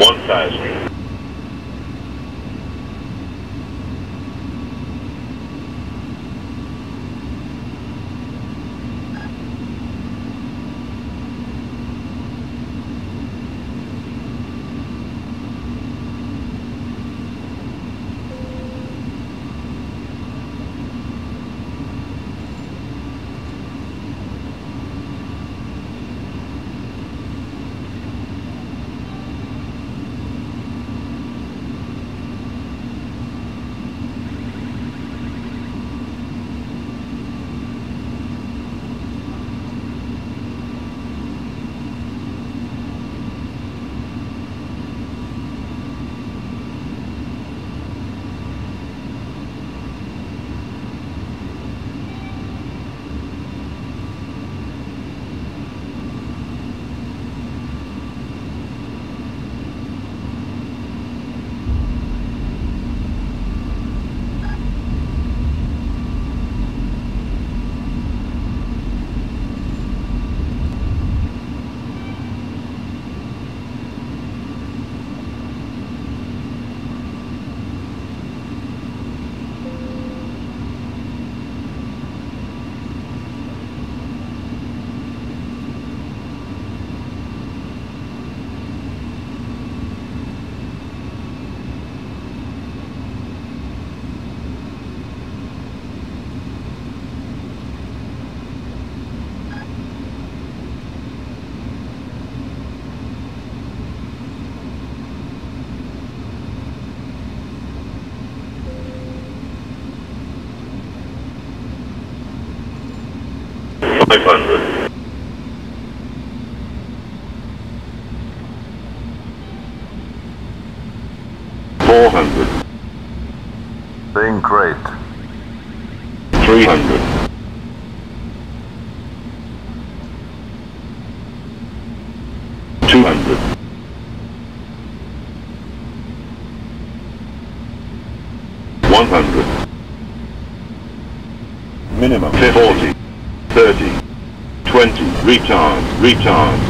one size. 500. Four hundred. Being great. Three hundred. Two hundred. One hundred. Minimum. Forty. Thirty. Twenty. Retard. Retard.